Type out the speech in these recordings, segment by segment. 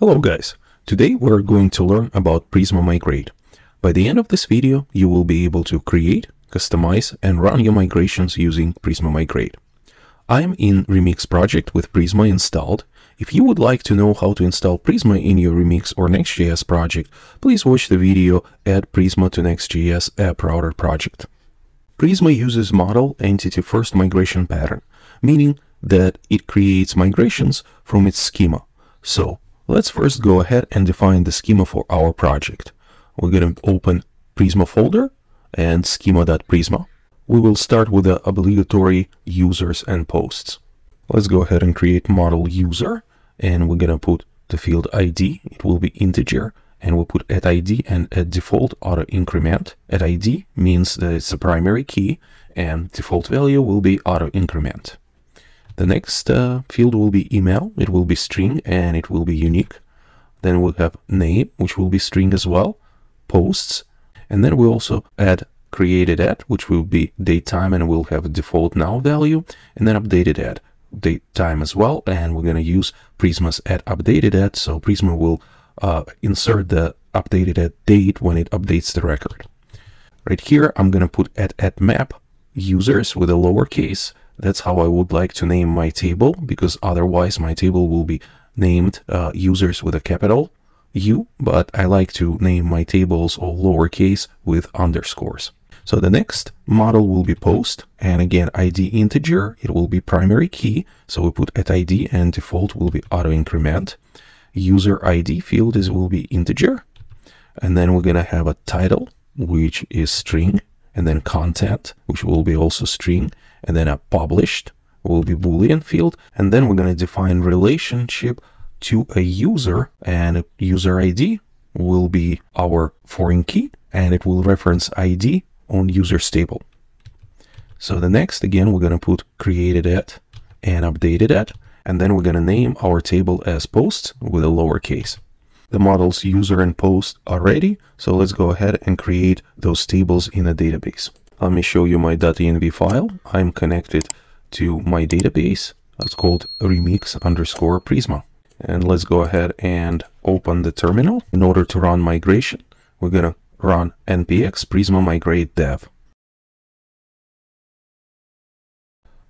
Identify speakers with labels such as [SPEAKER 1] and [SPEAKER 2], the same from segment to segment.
[SPEAKER 1] Hello guys, today we're going to learn about Prisma Migrate. By the end of this video, you will be able to create, customize, and run your migrations using Prisma Migrate. I'm in Remix project with Prisma installed. If you would like to know how to install Prisma in your Remix or Next.js project, please watch the video Add Prisma to Next.js App Router project. Prisma uses model entity first migration pattern, meaning that it creates migrations from its schema. So Let's first go ahead and define the schema for our project. We're going to open Prisma folder and schema.prisma. We will start with the obligatory users and posts. Let's go ahead and create model user and we're going to put the field ID. It will be integer and we'll put at ID and at default auto increment. At ID means that it's a primary key and default value will be auto increment. The next uh, field will be email. It will be string and it will be unique. Then we'll have name, which will be string as well, posts. And then we'll also add created at, which will be date time and we'll have a default now value. And then updated at, date time as well. And we're going to use Prisma's at updated at. So Prisma will uh, insert the updated at date when it updates the record. Right here, I'm going to put at at map users with a lowercase that's how I would like to name my table because otherwise my table will be named uh, users with a capital U, but I like to name my tables all lowercase with underscores. So the next model will be post, and again, ID integer, it will be primary key. So we put at ID and default will be auto increment. User ID field is will be integer. And then we're gonna have a title, which is string, and then content, which will be also string, and then a published will be boolean field, and then we're going to define relationship to a user, and user ID will be our foreign key, and it will reference ID on user's table. So the next, again, we're going to put created at and updated at, and then we're going to name our table as posts with a lowercase. The models user and post are ready, so let's go ahead and create those tables in a database. Let me show you my .env file. I'm connected to my database. It's called remix underscore prisma. And let's go ahead and open the terminal. In order to run migration, we're going to run npx prisma migrate dev.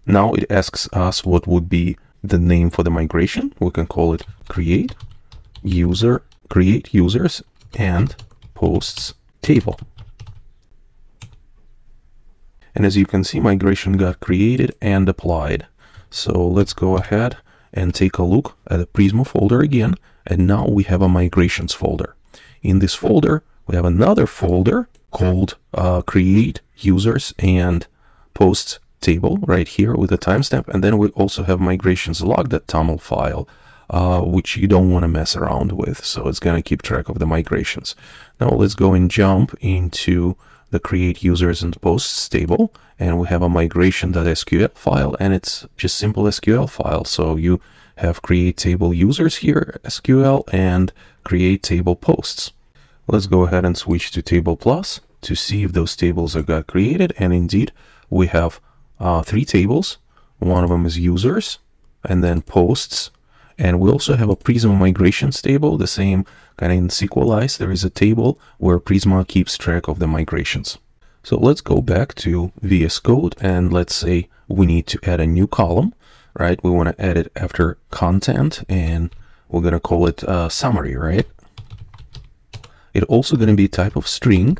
[SPEAKER 1] Now it asks us what would be the name for the migration. We can call it create user, create users and posts table. And as you can see, migration got created and applied. So let's go ahead and take a look at the Prisma folder again. And now we have a migrations folder. In this folder, we have another folder called uh, create users and posts table right here with a timestamp. And then we also have migrations lock.toml file, uh, which you don't want to mess around with. So it's going to keep track of the migrations. Now let's go and jump into the create users and posts table and we have a migration.sql file and it's just simple SQL file. So you have create table users here, SQL and create table posts. Let's go ahead and switch to table plus to see if those tables are got created. And indeed we have uh, three tables. One of them is users and then posts. And we also have a Prisma migrations table, the same kind of in SQLite, there is a table where Prisma keeps track of the migrations. So let's go back to VS Code and let's say we need to add a new column, right? We want to add it after content and we're going to call it uh, summary, right? It also going to be type of string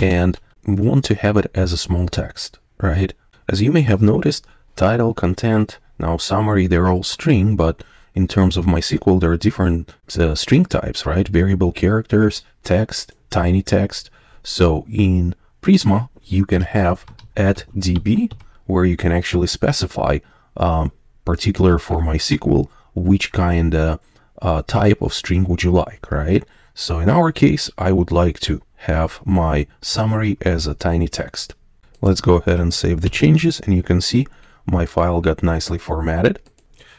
[SPEAKER 1] and we want to have it as a small text, right? As you may have noticed, title, content, now summary, they're all string, but in terms of MySQL, there are different uh, string types, right? Variable characters, text, tiny text. So in Prisma, you can have at DB, where you can actually specify, um, particular for MySQL, which kind of uh, type of string would you like, right? So in our case, I would like to have my summary as a tiny text. Let's go ahead and save the changes, and you can see my file got nicely formatted.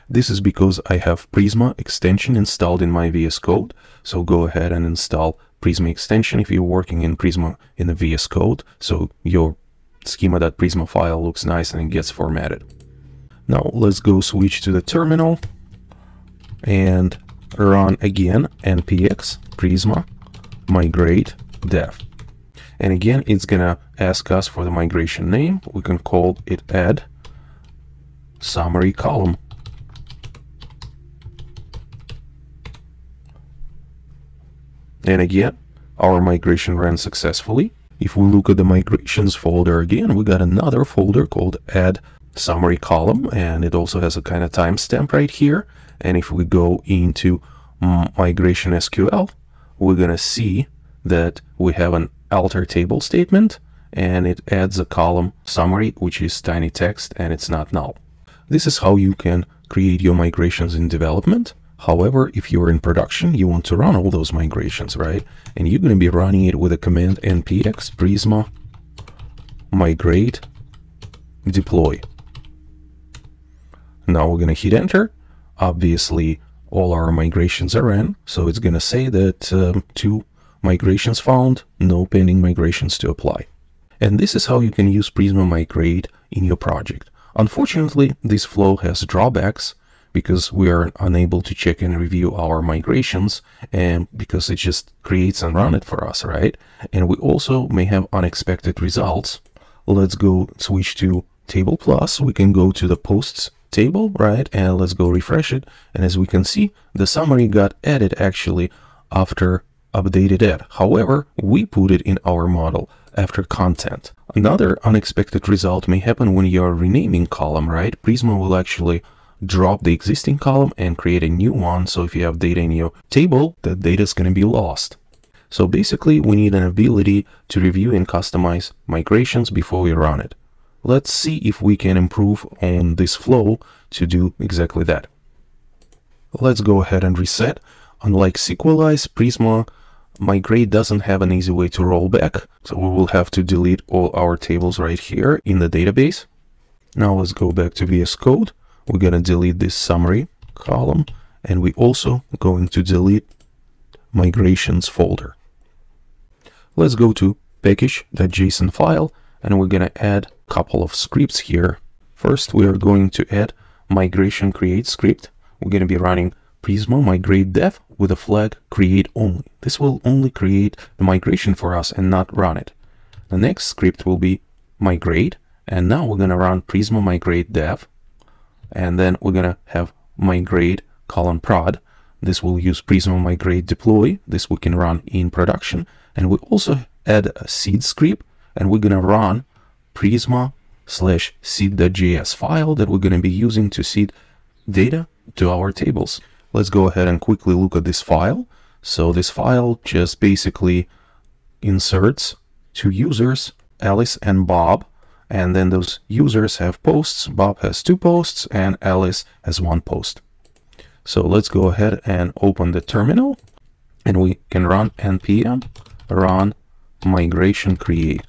[SPEAKER 1] This is because I have Prisma extension installed in my VS Code. So go ahead and install Prisma extension if you're working in Prisma in the VS Code. So your schema.prisma file looks nice and it gets formatted. Now let's go switch to the terminal and run again npx prisma migrate dev. And again, it's gonna ask us for the migration name. We can call it add summary column. And again, our migration ran successfully. If we look at the migrations folder again, we got another folder called add summary column and it also has a kind of timestamp right here. And if we go into migration SQL, we're going to see that we have an alter table statement and it adds a column summary, which is tiny text and it's not null. This is how you can create your migrations in development. However, if you're in production, you want to run all those migrations, right? And you're going to be running it with a command npx prisma migrate deploy. Now we're going to hit enter. Obviously, all our migrations are in, so it's going to say that um, two migrations found, no pending migrations to apply. And this is how you can use Prisma Migrate in your project. Unfortunately, this flow has drawbacks because we are unable to check and review our migrations and because it just creates and run it for us, right? And we also may have unexpected results. Let's go switch to table plus. We can go to the posts table, right? And let's go refresh it. And as we can see, the summary got added actually after updated at. However, we put it in our model after content. Another unexpected result may happen when you're renaming column, right? Prisma will actually drop the existing column and create a new one. So if you have data in your table, that data is going to be lost. So basically, we need an ability to review and customize migrations before we run it. Let's see if we can improve on this flow to do exactly that. Let's go ahead and reset. Unlike Sequelize, Prisma Migrate doesn't have an easy way to roll back, so we will have to delete all our tables right here in the database. Now let's go back to VS Code we're going to delete this summary column and we also going to delete migrations folder. Let's go to package.json file and we're going to add a couple of scripts here. First, we are going to add migration create script. We're going to be running Prisma migrate dev with a flag create only. This will only create the migration for us and not run it. The next script will be migrate and now we're going to run Prisma migrate dev and then we're gonna have migrate colon prod. This will use Prisma migrate deploy. This we can run in production. And we also add a seed script and we're gonna run Prisma slash seed.js file that we're gonna be using to seed data to our tables. Let's go ahead and quickly look at this file. So this file just basically inserts two users, Alice and Bob, and then those users have posts. Bob has two posts and Alice has one post. So let's go ahead and open the terminal and we can run npm run migration create.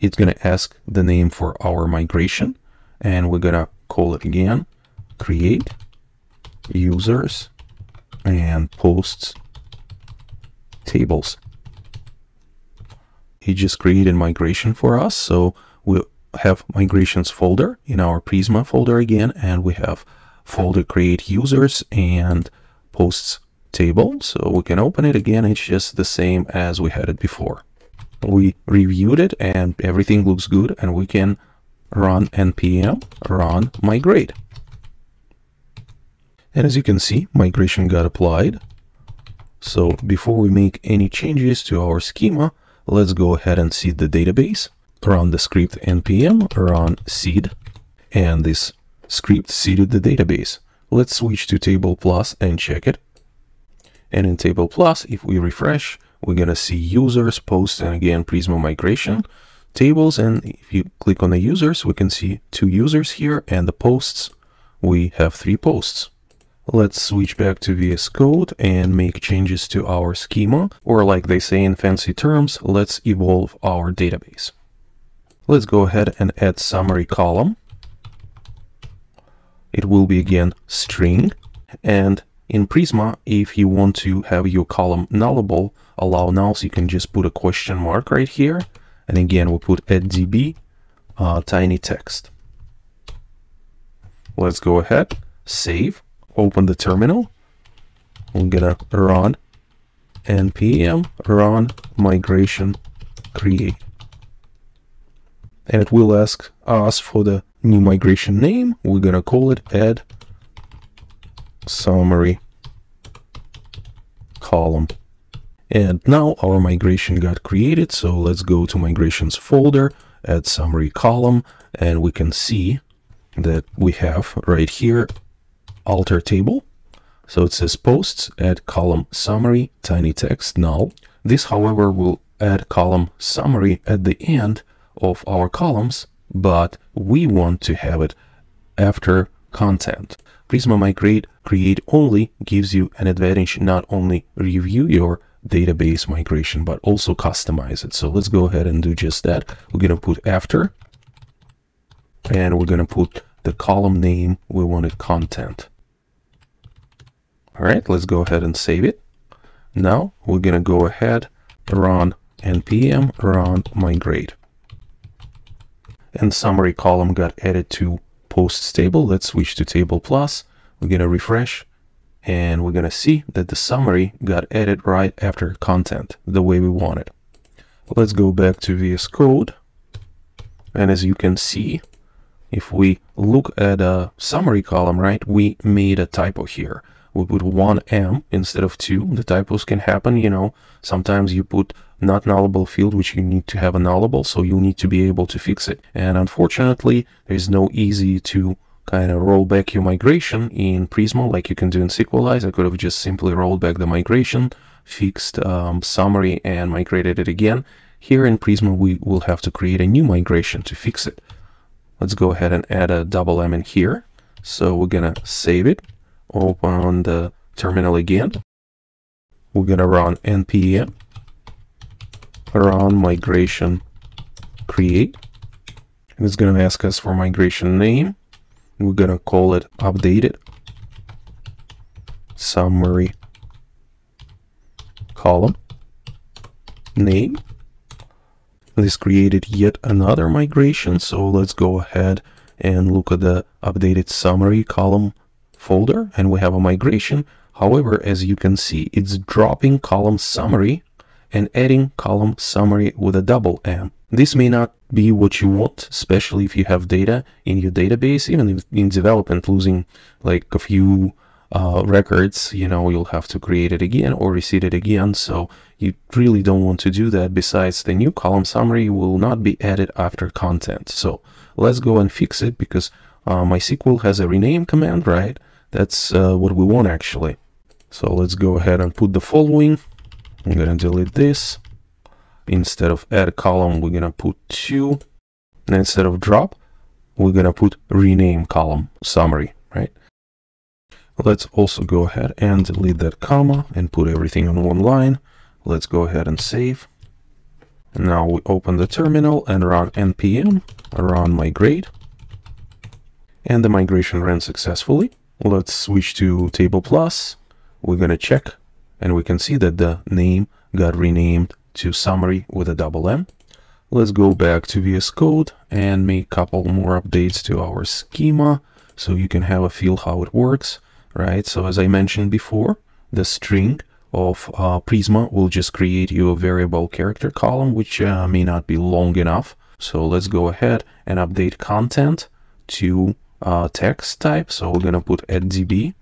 [SPEAKER 1] It's going to ask the name for our migration and we're going to call it again create users and posts tables he just created migration for us. So we have migrations folder in our Prisma folder again, and we have folder create users and posts table. So we can open it again. It's just the same as we had it before. We reviewed it and everything looks good and we can run npm run migrate. And as you can see, migration got applied. So before we make any changes to our schema, Let's go ahead and seed the database. Run the script npm run seed, and this script seeded the database. Let's switch to table plus and check it. And in table plus, if we refresh, we're gonna see users, posts, and again Prisma migration tables. And if you click on the users, we can see two users here, and the posts, we have three posts. Let's switch back to VS Code and make changes to our schema, or like they say in fancy terms, let's evolve our database. Let's go ahead and add summary column. It will be again string, and in Prisma, if you want to have your column nullable, allow nulls, you can just put a question mark right here, and again, we'll put at db uh, tiny text. Let's go ahead, save, open the terminal. We're gonna run npm run migration create. And it will ask us for the new migration name. We're gonna call it add summary column. And now our migration got created. So let's go to migrations folder, add summary column, and we can see that we have right here alter table. So it says posts, add column summary, tiny text, null. This, however, will add column summary at the end of our columns, but we want to have it after content. Prisma Migrate Create Only gives you an advantage not only review your database migration, but also customize it. So let's go ahead and do just that. We're going to put after, and we're going to put the column name. We wanted content. All right, let's go ahead and save it. Now we're going to go ahead, run npm run migrate. And summary column got added to posts table. Let's switch to table plus. We're going to refresh and we're going to see that the summary got added right after content the way we want it. Let's go back to VS Code. And as you can see, if we look at a summary column, right, we made a typo here. We put 1M instead of 2. The typos can happen, you know. Sometimes you put not nullable field, which you need to have a nullable, so you need to be able to fix it. And unfortunately, there's no easy to kind of roll back your migration in Prisma like you can do in Sequelize. I could have just simply rolled back the migration, fixed um, summary, and migrated it again. Here in Prisma, we will have to create a new migration to fix it. Let's go ahead and add a double M in here. So we're going to save it, open the terminal again. We're going to run npm run migration create. And it's going to ask us for migration name. We're going to call it updated summary column name. This created yet another migration, so let's go ahead and look at the updated summary column folder, and we have a migration. However, as you can see, it's dropping column summary and adding column summary with a double M. This may not be what you want, especially if you have data in your database, even in development, losing like a few uh, records, you know, you'll have to create it again or reseed it again. So you really don't want to do that. Besides, the new column summary will not be added after content. So let's go and fix it because uh, MySQL has a rename command, right? That's uh, what we want actually. So let's go ahead and put the following I'm gonna delete this. Instead of add column, we're gonna put two. And instead of drop, we're gonna put rename column summary, right? Let's also go ahead and delete that comma and put everything on one line. Let's go ahead and save. Now we open the terminal and run npm run migrate. And the migration ran successfully. Let's switch to table plus. We're gonna check and we can see that the name got renamed to summary with a double M. Let's go back to VS Code and make a couple more updates to our schema so you can have a feel how it works, right? So as I mentioned before, the string of uh, Prisma will just create you a variable character column, which uh, may not be long enough. So let's go ahead and update content to uh, text type. So we're going to put at DB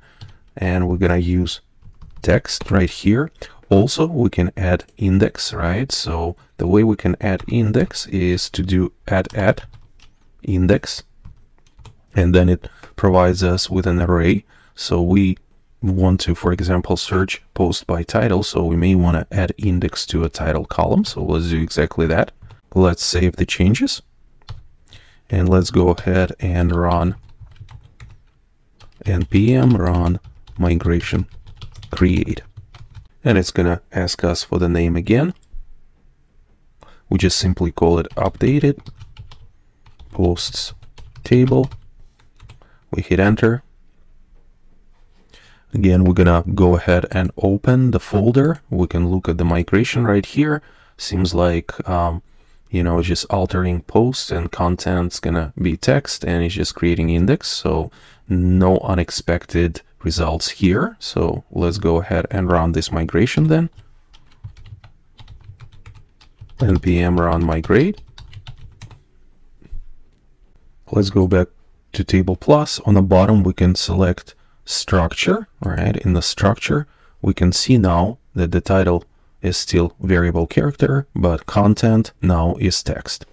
[SPEAKER 1] and we're going to use text right here. Also, we can add index, right? So the way we can add index is to do at at index, and then it provides us with an array. So we want to, for example, search post by title. So we may want to add index to a title column. So let's do exactly that. Let's save the changes. And let's go ahead and run npm run migration create. And it's going to ask us for the name again. We just simply call it updated posts table. We hit enter. Again, we're gonna go ahead and open the folder. We can look at the migration right here. Seems like um, you know, just altering posts and content's gonna be text and it's just creating index. So no unexpected results here. So let's go ahead and run this migration then. npm run migrate. Let's go back to table plus. On the bottom, we can select structure, right? In the structure, we can see now that the title is still variable character, but content now is text.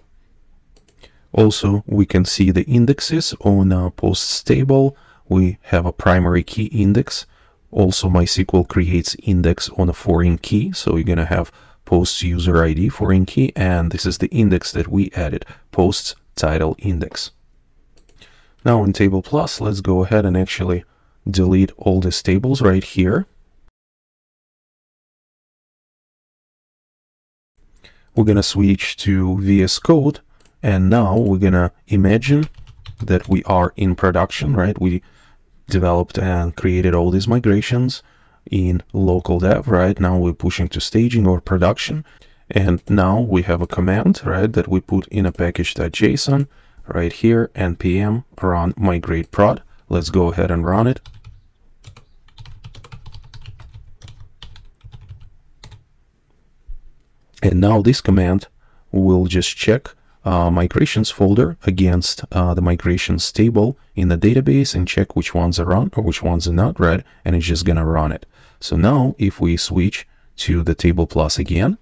[SPEAKER 1] Also, we can see the indexes on a posts table. We have a primary key index. Also, MySQL creates index on a foreign key. So you're going to have posts user ID foreign key. And this is the index that we added, posts title index. Now in Table Plus, let's go ahead and actually delete all these tables right here. we're going to switch to VS Code. And now we're going to imagine that we are in production, right? We developed and created all these migrations in local dev, right? Now we're pushing to staging or production. And now we have a command, right, that we put in a package.json right here, npm run migrate prod. Let's go ahead and run it. And now this command will just check uh, migrations folder against uh, the migrations table in the database and check which ones are run or which ones are not read, and it's just going to run it. So now if we switch to the table plus again,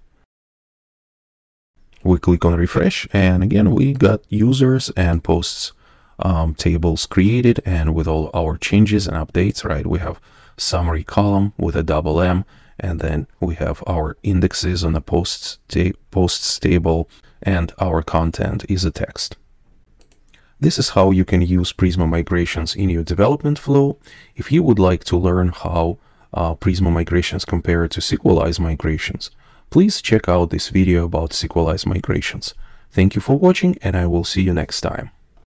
[SPEAKER 1] we click on refresh, and again, we got users and posts um, tables created, and with all our changes and updates, right, we have summary column with a double M, and then we have our indexes on the posts, posts table and our content is a text. This is how you can use Prisma migrations in your development flow. If you would like to learn how uh, Prisma migrations compare to Sequelize migrations, please check out this video about Sequelize migrations. Thank you for watching and I will see you next time.